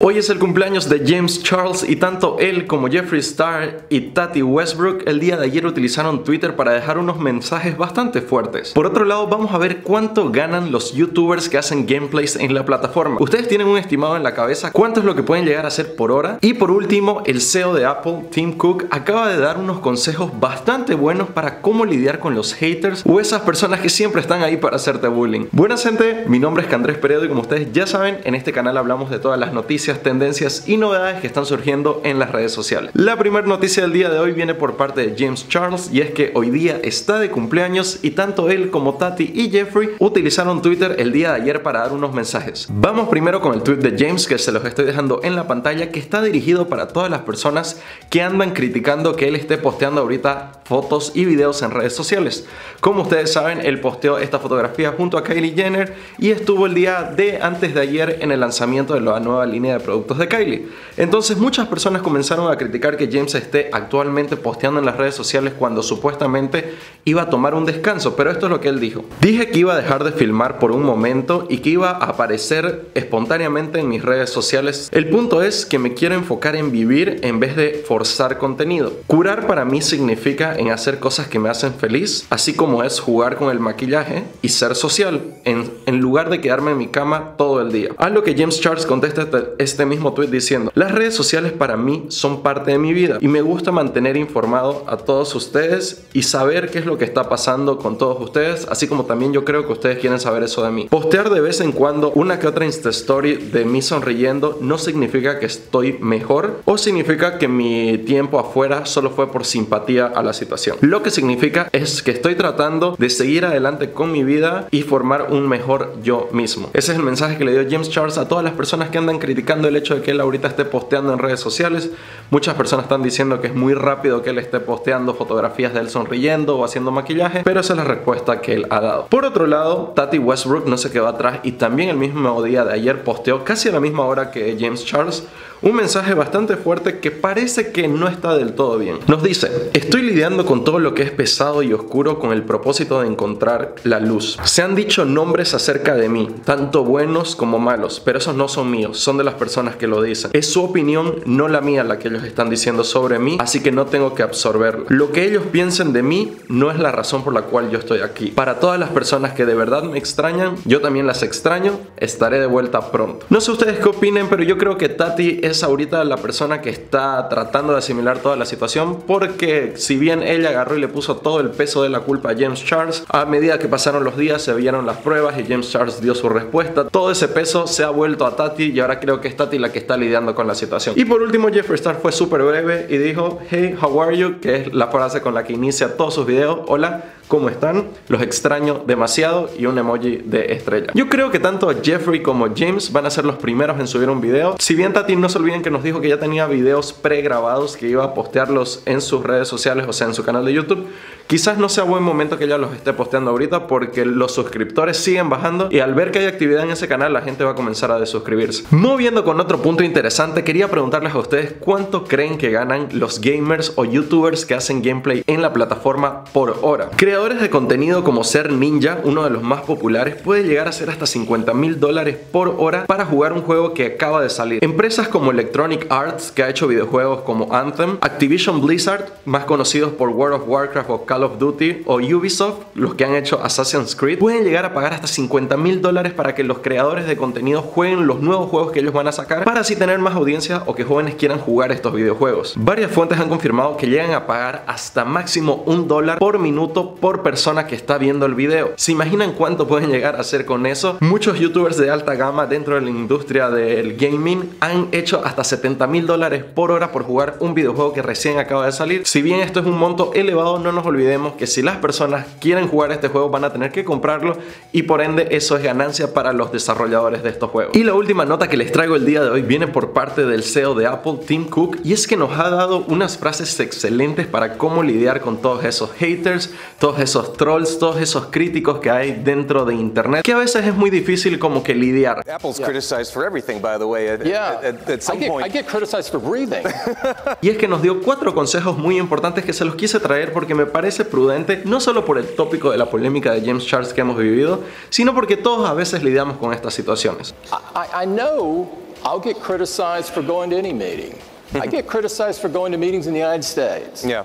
Hoy es el cumpleaños de James Charles y tanto él como Jeffree Star y Tati Westbrook el día de ayer utilizaron Twitter para dejar unos mensajes bastante fuertes. Por otro lado, vamos a ver cuánto ganan los youtubers que hacen gameplays en la plataforma. Ustedes tienen un estimado en la cabeza cuánto es lo que pueden llegar a hacer por hora. Y por último, el CEO de Apple, Tim Cook, acaba de dar unos consejos bastante buenos para cómo lidiar con los haters o esas personas que siempre están ahí para hacerte bullying. Buenas gente, mi nombre es Candrés Peredo y como ustedes ya saben, en este canal hablamos de todas las noticias tendencias y novedades que están surgiendo en las redes sociales. La primera noticia del día de hoy viene por parte de James Charles y es que hoy día está de cumpleaños y tanto él como Tati y Jeffrey utilizaron Twitter el día de ayer para dar unos mensajes. Vamos primero con el tweet de James que se los estoy dejando en la pantalla que está dirigido para todas las personas que andan criticando que él esté posteando ahorita fotos y videos en redes sociales. Como ustedes saben, él posteó esta fotografía junto a Kylie Jenner y estuvo el día de antes de ayer en el lanzamiento de la nueva línea de productos de Kylie. Entonces muchas personas comenzaron a criticar que James esté actualmente posteando en las redes sociales cuando supuestamente iba a tomar un descanso, pero esto es lo que él dijo. Dije que iba a dejar de filmar por un momento y que iba a aparecer espontáneamente en mis redes sociales. El punto es que me quiero enfocar en vivir en vez de forzar contenido. Curar para mí significa en hacer cosas que me hacen feliz, así como es jugar con el maquillaje y ser social, en, en lugar de quedarme en mi cama todo el día. A lo que James Charles contesta este mismo tweet diciendo, las redes sociales para mí son parte de mi vida y me gusta mantener informado a todos ustedes y saber qué es lo que está pasando con todos ustedes, así como también yo creo que ustedes quieren saber eso de mí. Postear de vez en cuando una que otra Insta Story de mí sonriendo no significa que estoy mejor o significa que mi tiempo afuera solo fue por simpatía a la situación. Lo que significa es que estoy tratando de seguir adelante con mi vida y formar un mejor yo mismo. Ese es el mensaje que le dio James Charles a todas las personas que andan criticando el hecho de que él ahorita esté posteando en redes sociales. Muchas personas están diciendo que es muy rápido que él esté posteando fotografías de él sonriendo o haciendo maquillaje, pero esa es la respuesta que él ha dado. Por otro lado, Tati Westbrook no se quedó atrás y también el mismo día de ayer posteó casi a la misma hora que James Charles un mensaje bastante fuerte que parece que no está del todo bien. Nos dice, estoy lidiando con todo lo que es pesado y oscuro con el propósito de encontrar la luz. Se han dicho nombres acerca de mí, tanto buenos como malos, pero esos no son míos, son de las personas que lo dicen. Es su opinión, no la mía, la que ellos están diciendo sobre mí, así que no tengo que absorberlo. Lo que ellos piensen de mí no es la razón por la cual yo estoy aquí. Para todas las personas que de verdad me extrañan, yo también las extraño, estaré de vuelta pronto. No sé ustedes qué opinen, pero yo creo que Tati es ahorita la persona que está tratando de asimilar toda la situación porque si bien ella agarró y le puso todo el peso de la culpa a James Charles, a medida que pasaron los días se vieron las pruebas y James Charles dio su respuesta, todo ese peso se ha vuelto a Tati y ahora creo que es Tati la que está lidiando con la situación. Y por último Jeffree Star fue súper breve y dijo, hey, how are you? Que es la frase con la que inicia todos sus videos, hola, ¿cómo están? Los extraño demasiado y un emoji de estrella. Yo creo que tanto Jeffrey como James van a ser los primeros en subir un video. Si bien Tati no se olviden que nos dijo que ya tenía videos pregrabados que iba a postearlos en sus redes sociales, o sea, en su canal de YouTube, quizás no sea buen momento que ella los esté posteando ahorita porque los suscriptores siguen bajando y al ver que hay actividad en ese canal la gente va a comenzar a desuscribirse. Moviendo con otro punto interesante, quería preguntarles a ustedes cuánto creen que ganan los gamers o youtubers que hacen gameplay en la plataforma por hora. Creadores de contenido como Ser Ninja, uno de los más populares, puede llegar a ser hasta 50 mil dólares por hora para jugar un juego que acaba de salir. Empresas como Electronic Arts, que ha hecho videojuegos como Anthem, Activision Blizzard, más conocidos por World of Warcraft o Call of Duty, o Ubisoft, los que han hecho Assassin's Creed, pueden llegar a pagar hasta 50 mil dólares para que los creadores de contenido jueguen los nuevos juegos que ellos van a sacar para así tener más audiencia o que jóvenes quieran jugar estos videojuegos. Varias fuentes han confirmado que llegan a pagar hasta máximo un dólar por minuto por persona que está viendo el video. ¿Se imaginan cuánto pueden llegar a hacer con eso? Muchos youtubers de alta gama dentro de la industria del gaming han hecho hasta 70 mil dólares por hora por jugar un videojuego que recién acaba de salir. Si bien esto es un monto elevado, no nos olvidemos que si las personas quieren jugar este juego van a tener que comprarlo y por ende eso es ganancia para los desarrolladores de estos juegos. Y la última nota que les traigo el día de hoy viene por parte del CEO de Apple, Tim Cook, y es que nos ha dado unas frases excelentes para cómo lidiar con todos esos haters, todos esos trolls, todos esos críticos que hay dentro de internet, que a veces es muy difícil como que lidiar. Apple's criticized for everything, by the way. At, Yeah. at, at some I, get, point. I get criticized for breathing. Y es que nos dio cuatro consejos muy importantes que se los quise traer porque me parece prudente, no solo por el tópico de la polémica de James Charles que hemos vivido, sino porque todos a veces lidiamos con estas situaciones. I, I know I'll get criticized for going to any meeting. I get criticized for going to meetings in the United States. Yeah.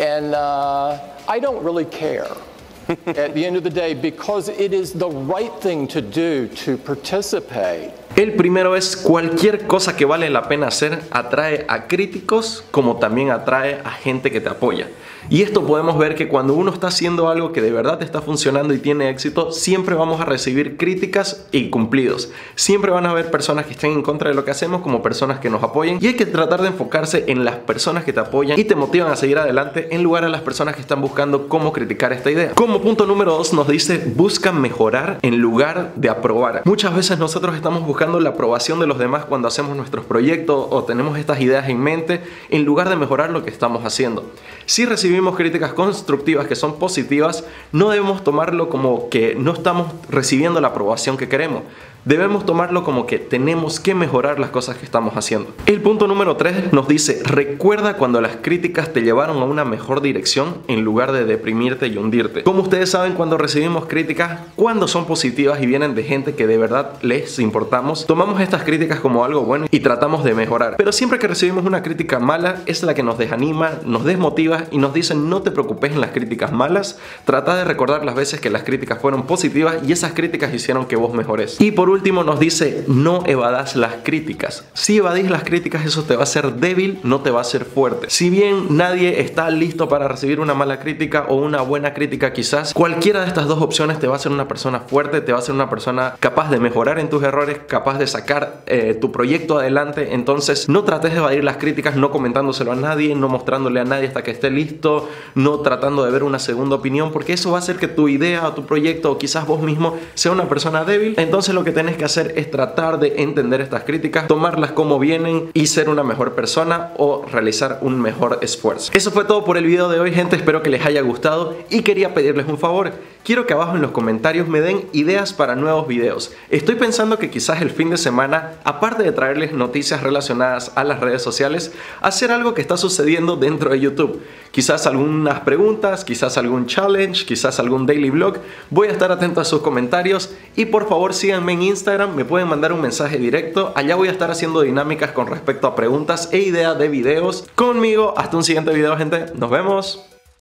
And uh, I don't really care at the end of the day because it is the right thing to do to participate. El primero es cualquier cosa que vale la pena hacer atrae a críticos como también atrae a gente que te apoya. Y esto podemos ver que cuando uno está haciendo algo que de verdad está funcionando y tiene éxito, siempre vamos a recibir críticas y cumplidos. Siempre van a haber personas que estén en contra de lo que hacemos como personas que nos apoyen y hay que tratar de enfocarse en las personas que te apoyan y te motivan a seguir adelante en lugar de las personas que están buscando cómo criticar esta idea. Como punto número dos nos dice busca mejorar en lugar de aprobar. Muchas veces nosotros estamos buscando la aprobación de los demás cuando hacemos nuestros proyectos o tenemos estas ideas en mente en lugar de mejorar lo que estamos haciendo. Si recibimos críticas constructivas que son positivas, no debemos tomarlo como que no estamos recibiendo la aprobación que queremos. Debemos tomarlo como que tenemos que mejorar las cosas que estamos haciendo. El punto número 3 nos dice, recuerda cuando las críticas te llevaron a una mejor dirección en lugar de deprimirte y hundirte. Como ustedes saben, cuando recibimos críticas, cuando son positivas y vienen de gente que de verdad les importamos, tomamos estas críticas como algo bueno y tratamos de mejorar. Pero siempre que recibimos una crítica mala, es la que nos desanima, nos desmotiva y nos dice no te preocupes en las críticas malas, trata de recordar las veces que las críticas fueron positivas y esas críticas hicieron que vos mejores. Y por último nos dice, no evadas las críticas. Si evadís las críticas, eso te va a hacer débil, no te va a hacer fuerte. Si bien nadie está listo para recibir una mala crítica o una buena crítica quizás, cualquiera de estas dos opciones te va a hacer una persona fuerte, te va a hacer una persona capaz de mejorar en tus errores, capaz de sacar eh, tu proyecto adelante. Entonces no trates de evadir las críticas no comentándoselo a nadie, no mostrándole a nadie hasta que esté listo, no tratando de ver una segunda opinión, porque eso va a hacer que tu idea o tu proyecto o quizás vos mismo sea una persona débil. Entonces lo que te tienes que hacer es tratar de entender estas críticas, tomarlas como vienen y ser una mejor persona o realizar un mejor esfuerzo. Eso fue todo por el video de hoy, gente. Espero que les haya gustado y quería pedirles un favor. Quiero que abajo en los comentarios me den ideas para nuevos videos. Estoy pensando que quizás el fin de semana, aparte de traerles noticias relacionadas a las redes sociales, hacer algo que está sucediendo dentro de YouTube. Quizás algunas preguntas, quizás algún challenge, quizás algún daily vlog. Voy a estar atento a sus comentarios y por favor síganme en Instagram, me pueden mandar un mensaje directo. Allá voy a estar haciendo dinámicas con respecto a preguntas e ideas de videos conmigo. Hasta un siguiente video, gente. Nos vemos.